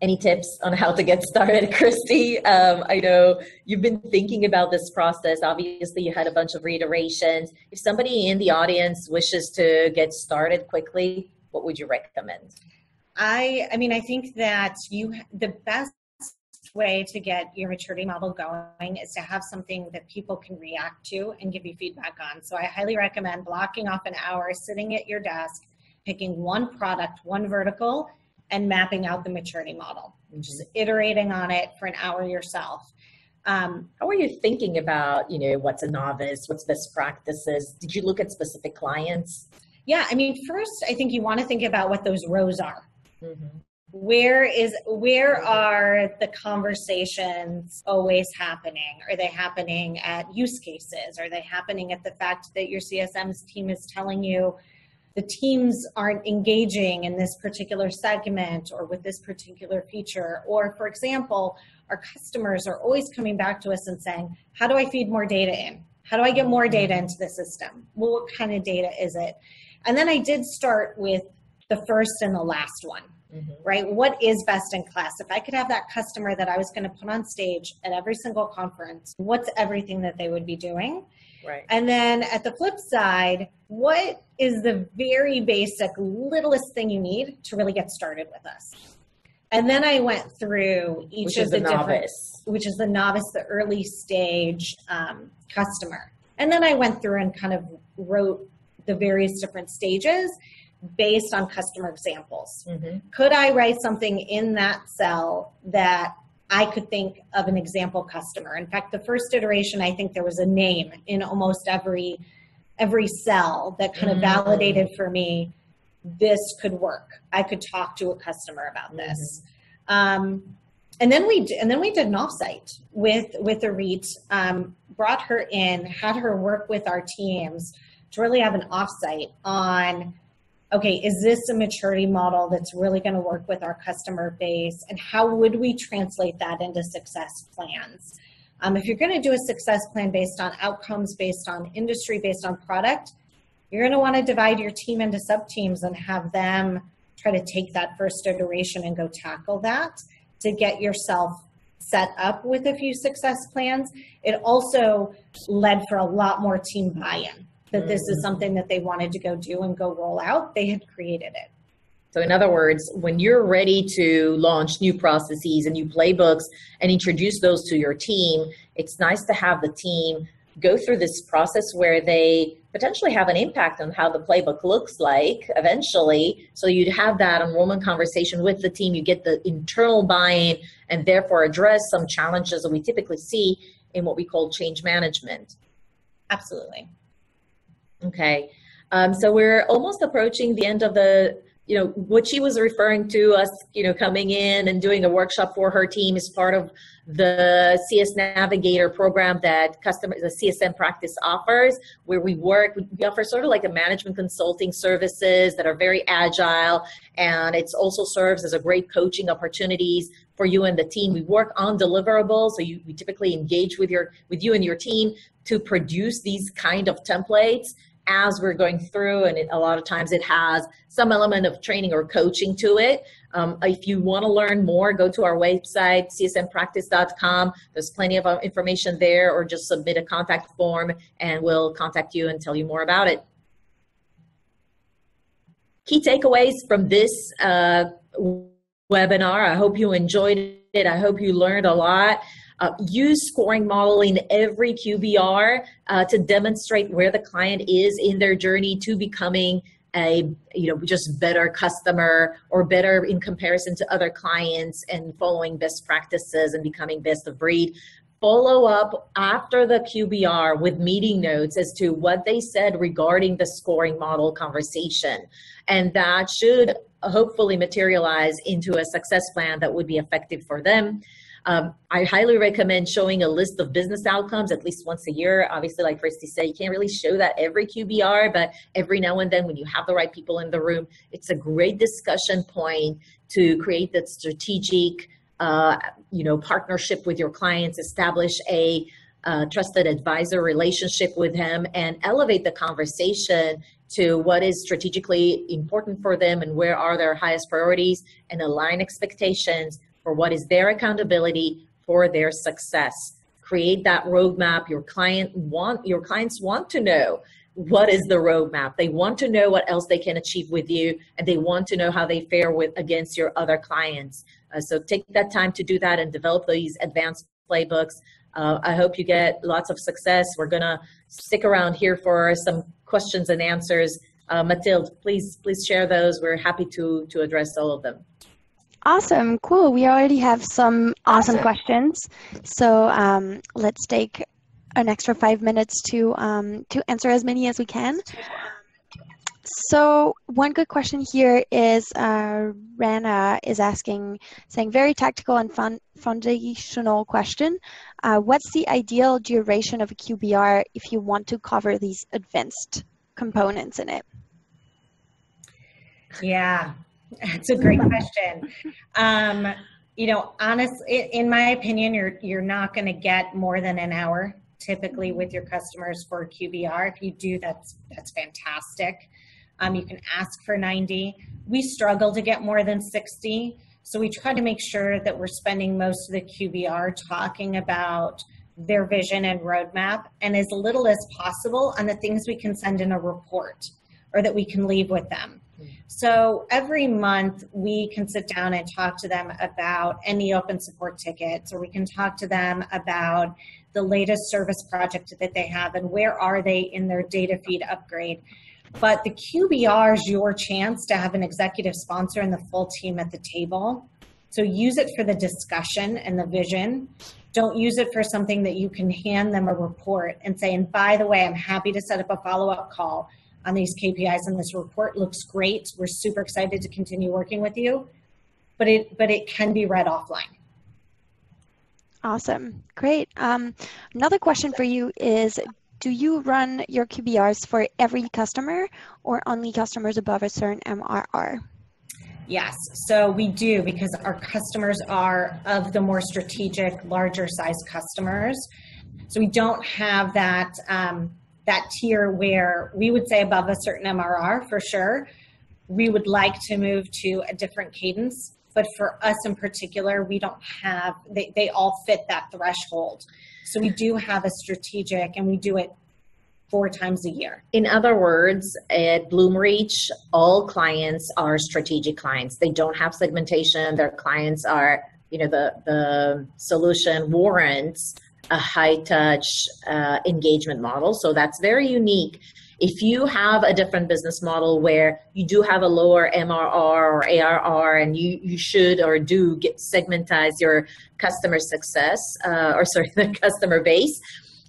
Any tips on how to get started, Christy? Um, I know you've been thinking about this process. Obviously, you had a bunch of reiterations. If somebody in the audience wishes to get started quickly, what would you recommend? I, I mean, I think that you the best way to get your maturity model going is to have something that people can react to and give you feedback on. So I highly recommend blocking off an hour, sitting at your desk, picking one product, one vertical, and mapping out the maturity model. Mm-hmm. Just iterating on it for an hour yourself. Um, How are you thinking about, you know, what's a novice, what's best practices? Did you look at specific clients? Yeah, I mean, first, I think you want to think about what those rows are. Mm-hmm where is where are the conversations always happening? Are they happening at use cases? Are they happening at the fact that your csm's team is telling you the teams aren't engaging in this particular segment or with this particular feature? Or for example our customers are always coming back to us and saying how do i feed more data in? How do i get more data into the system? Well what kind of data is it? And then i did start with the first and the last one Mm-hmm. Right? What is best in class? If I could have that customer that I was going to put on stage at every single conference, what's everything that they would be doing? Right. And then at the flip side, what is the very basic, littlest thing you need to really get started with us? And then I went through each which of the, the different, which is the novice, the early stage um, customer. And then I went through and kind of wrote the various different stages based on customer examples. Mm-hmm. Could I write something in that cell that I could think of an example customer? In fact, the first iteration, I think there was a name in almost every every cell that kind of mm-hmm. validated for me this could work. I could talk to a customer about this. Mm-hmm. Um, and then we and then we did an offsite with with Irit, um, brought her in, had her work with our teams to really have an offsite on okay, is this a maturity model that's really going to work with our customer base? And how would we translate that into success plans? Um, if you're going to do a success plan based on outcomes, based on industry, based on product, you're going to want to divide your team into sub teams and have them try to take that first iteration and go tackle that to get yourself set up with a few success plans. It also led for a lot more team buy in that this is mm-hmm. something that they wanted to go do and go roll out, they had created it. So, in other words, when you're ready to launch new processes and new playbooks and introduce those to your team, it's nice to have the team go through this process where they potentially have an impact on how the playbook looks like eventually. So, you'd have that enrollment conversation with the team, you get the internal buy in, and therefore address some challenges that we typically see in what we call change management. Absolutely. Okay. Um, so we're almost approaching the end of the, you know, what she was referring to us, you know, coming in and doing a workshop for her team is part of the CS Navigator program that customers, the CSM practice offers, where we work, we offer sort of like a management consulting services that are very agile, and it also serves as a great coaching opportunities for you and the team. We work on deliverables, so you, we typically engage with your with you and your team to produce these kind of templates as we're going through, and it, a lot of times it has some element of training or coaching to it. Um, if you want to learn more, go to our website, csmpractice.com. There's plenty of uh, information there, or just submit a contact form and we'll contact you and tell you more about it. Key takeaways from this uh, webinar. I hope you enjoyed it. I hope you learned a lot. Uh, use scoring model in every QBR uh, to demonstrate where the client is in their journey to becoming a you know just better customer or better in comparison to other clients and following best practices and becoming best of breed follow up after the QBR with meeting notes as to what they said regarding the scoring model conversation. And that should hopefully materialize into a success plan that would be effective for them. Um, I highly recommend showing a list of business outcomes at least once a year. Obviously, like Christy said, you can't really show that every QBR, but every now and then when you have the right people in the room, it's a great discussion point to create that strategic uh, you know partnership with your clients establish a uh, trusted advisor relationship with him and elevate the conversation to what is strategically important for them and where are their highest priorities and align expectations for what is their accountability for their success. Create that roadmap. Your client want your clients want to know what is the roadmap. They want to know what else they can achieve with you and they want to know how they fare with against your other clients. Uh, so take that time to do that and develop these advanced playbooks. Uh, i hope you get lots of success. We're going to stick around here for some questions and answers. Uh, mathilde please please share those. We're happy to to address all of them Awesome, cool. We already have some awesome, awesome. questions. So um, let's take an extra five minutes to um, to answer as many as we can. So one good question here is uh, Rana is asking, saying very tactical and fun, foundational question. Uh, what's the ideal duration of a QBR if you want to cover these advanced components in it? Yeah, that's a great question. Um, you know, honestly, in my opinion, you're you're not going to get more than an hour typically with your customers for QBR. If you do, that's that's fantastic. Um, you can ask for 90. We struggle to get more than 60, so we try to make sure that we're spending most of the QBR talking about their vision and roadmap, and as little as possible on the things we can send in a report or that we can leave with them. So every month we can sit down and talk to them about any open support tickets, or we can talk to them about the latest service project that they have and where are they in their data feed upgrade. But the QBR is your chance to have an executive sponsor and the full team at the table. So use it for the discussion and the vision. Don't use it for something that you can hand them a report and say, and by the way, I'm happy to set up a follow up call on these KPIs and this report looks great. We're super excited to continue working with you, but it but it can be read offline. Awesome, great. Um, another question for you is, do you run your QBRs for every customer or only customers above a certain MRR? Yes, so we do because our customers are of the more strategic, larger size customers. So we don't have that um, that tier where we would say above a certain MRR for sure. We would like to move to a different cadence, but for us in particular, we don't have, they, they all fit that threshold. So we do have a strategic and we do it four times a year. In other words, at Bloomreach, all clients are strategic clients. They don't have segmentation. Their clients are, you know, the the solution warrants a high touch uh, engagement model. So that's very unique. If you have a different business model where you do have a lower MRR or ARR and you, you should or do get segmentize your customer success uh, or sorry, the customer base,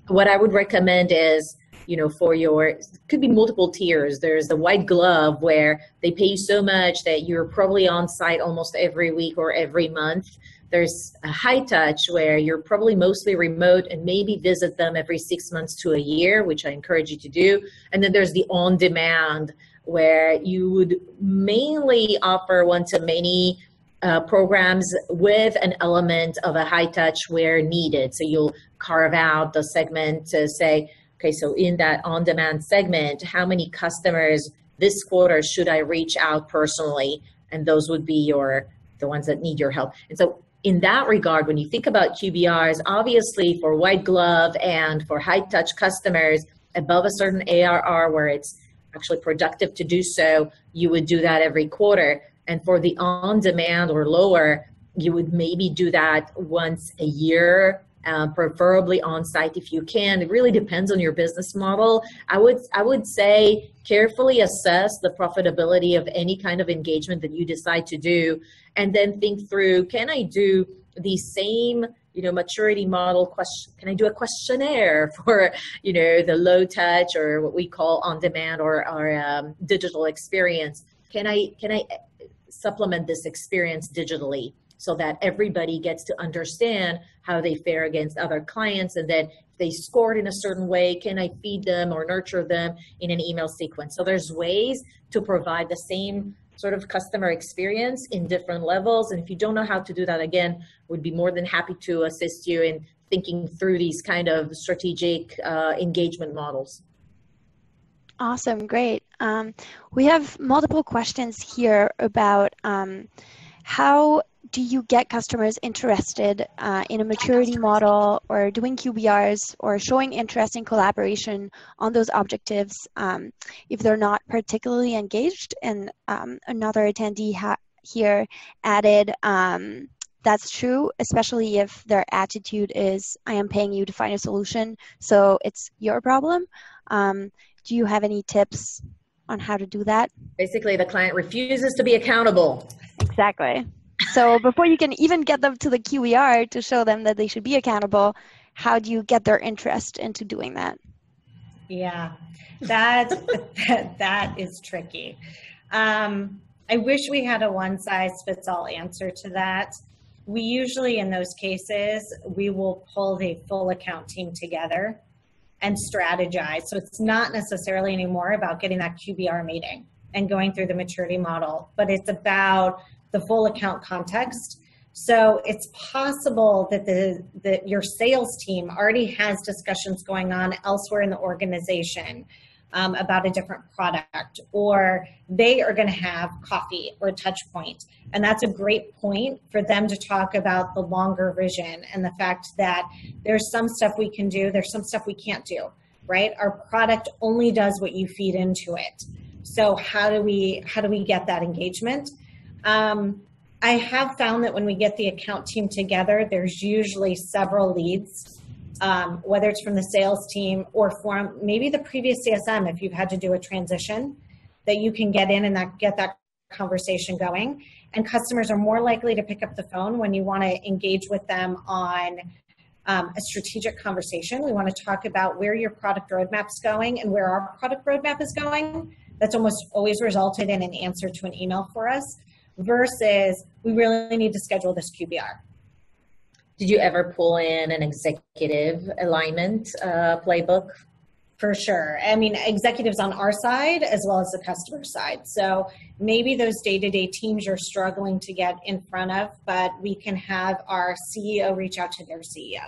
what I would recommend is you know for your could be multiple tiers there's the white glove where they pay you so much that you're probably on site almost every week or every month there's a high touch where you're probably mostly remote and maybe visit them every six months to a year, which I encourage you to do. And then there's the on demand where you would mainly offer one to many uh, programs with an element of a high touch where needed. So you'll carve out the segment to say, okay, so in that on demand segment, how many customers this quarter should I reach out personally? And those would be your the ones that need your help. And so in that regard, when you think about QBRs, obviously for white glove and for high touch customers above a certain ARR where it's actually productive to do so, you would do that every quarter. And for the on demand or lower, you would maybe do that once a year um, preferably on site if you can. It really depends on your business model. I would I would say carefully assess the profitability of any kind of engagement that you decide to do, and then think through: Can I do the same? you know maturity model question can i do a questionnaire for you know the low touch or what we call on demand or, our um, digital experience can i can i supplement this experience digitally so that everybody gets to understand how they fare against other clients. And then if they scored in a certain way can i feed them or nurture them in an email sequence? So there's ways to provide the same sort of customer experience in different levels. And if you don't know how to do that again we'd be more than happy to assist you in thinking through these kind of strategic uh, engagement models. Awesome, great. Um, we have multiple questions here about um, how do you get customers interested uh, in a maturity model or doing QBRs or showing interest in collaboration on those objectives um, if they're not particularly engaged? And um, another attendee ha- here added, um, that's true, especially if their attitude is, I am paying you to find a solution, so it's your problem. Um, do you have any tips on how to do that? Basically, the client refuses to be accountable. Exactly. So before you can even get them to the QBR to show them that they should be accountable, how do you get their interest into doing that? Yeah, that that, that is tricky. Um, I wish we had a one size fits all answer to that. We usually, in those cases, we will pull the full account team together and strategize. So it's not necessarily anymore about getting that QBR meeting and going through the maturity model, but it's about the full account context. So it's possible that the that your sales team already has discussions going on elsewhere in the organization um, about a different product, or they are going to have coffee or touch point, and that's a great point for them to talk about the longer vision and the fact that there's some stuff we can do, there's some stuff we can't do. Right, our product only does what you feed into it. So how do we how do we get that engagement? Um, I have found that when we get the account team together, there's usually several leads, um, whether it's from the sales team or from maybe the previous CSM if you've had to do a transition, that you can get in and that get that conversation going. And customers are more likely to pick up the phone when you want to engage with them on um, a strategic conversation. We want to talk about where your product roadmap's going and where our product roadmap is going. That's almost always resulted in an answer to an email for us versus we really need to schedule this QBR. Did you ever pull in an executive alignment uh, playbook? For sure. I mean, executives on our side as well as the customer side. So maybe those day to day teams you're struggling to get in front of, but we can have our CEO reach out to their CEO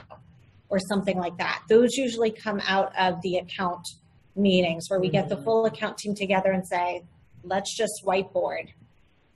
or something like that. Those usually come out of the account meetings where we get the mm-hmm. full account team together and say, let's just whiteboard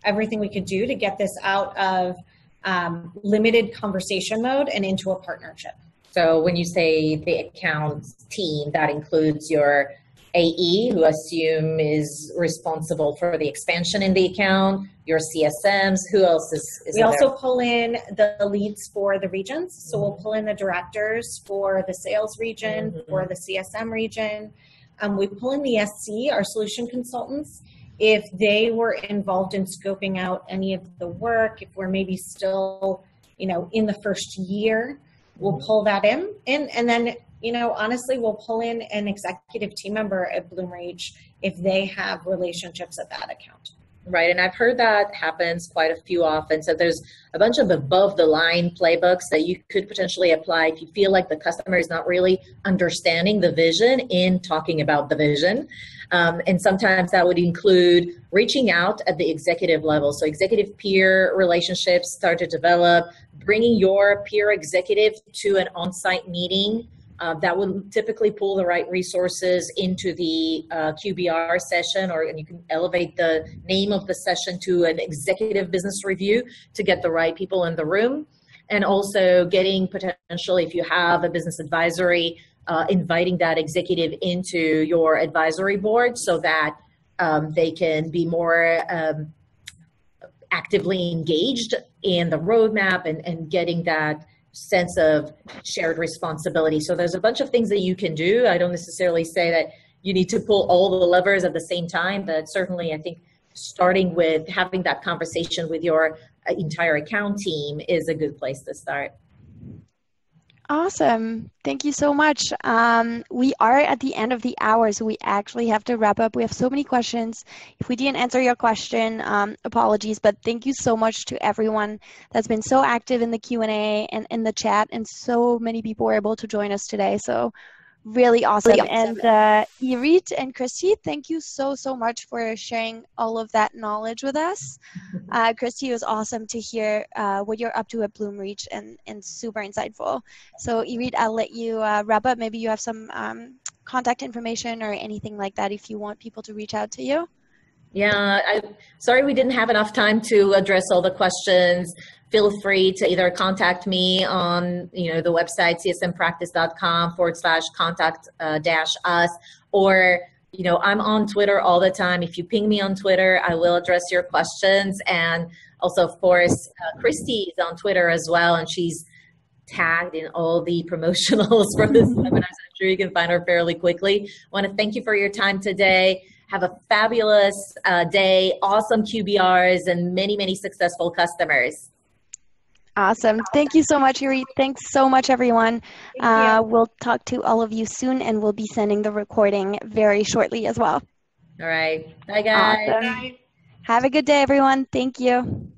everything we could do to get this out of um, limited conversation mode and into a partnership. So when you say the account team, that includes your AE, who I assume is responsible for the expansion in the account, your CSMs, who else is, is We also there? pull in the leads for the regions. So mm-hmm. we'll pull in the directors for the sales region, mm-hmm. for the CSM region. Um, we pull in the SC, our solution consultants, if they were involved in scoping out any of the work, if we're maybe still, you know, in the first year, we'll mm-hmm. pull that in. in and then, you know, honestly, we'll pull in an executive team member at Bloomreach if they have relationships at that account right? And I've heard that happens quite a few often. So there's a bunch of above the line playbooks that you could potentially apply if you feel like the customer is not really understanding the vision in talking about the vision. Um, and sometimes that would include reaching out at the executive level. So executive peer relationships start to develop, bringing your peer executive to an on site meeting uh, that will typically pull the right resources into the uh, QBR session, or and you can elevate the name of the session to an executive business review to get the right people in the room. And also getting potentially, if you have a business advisory, uh, inviting that executive into your advisory board so that um, they can be more um, actively engaged in the roadmap and, and getting that sense of shared responsibility. So there's a bunch of things that you can do. I don't necessarily say that you need to pull all the levers at the same time, but certainly I think starting with having that conversation with your uh, entire account team is a good place to start. Awesome. Thank you so much. Um, we are at the end of the hour, so we actually have to wrap up. We have so many questions. If we didn't answer your question, um, apologies, but thank you so much to everyone that's been so active in the Q&A and in the chat, and so many people were able to join us today. So really awesome. Really awesome. And uh, Irit and Christy, thank you so, so much for sharing all of that knowledge with us. Uh, Christy, it was awesome to hear uh, what you're up to at Bloomreach and, and super insightful. So Irit, I'll let you uh, wrap up. Maybe you have some um, contact information or anything like that if you want people to reach out to you. Yeah, I sorry we didn't have enough time to address all the questions feel free to either contact me on you know the website csmpractice.com forward slash contact uh, dash us or you know i'm on twitter all the time. If you ping me on twitter i will address your questions. And also of course uh, christy is on twitter as well and she's tagged in all the promotionals for this webinars i'm sure you can find her fairly quickly. I want to thank you for your time today. Have a fabulous uh, day. Awesome qbrs and many many successful customers Awesome. Thank you so much, Irit. Thanks so much, everyone. Uh, we'll talk to all of you soon, and we'll be sending the recording very shortly as well. All right. Bye, guys. Awesome. Bye. Have a good day, everyone. Thank you.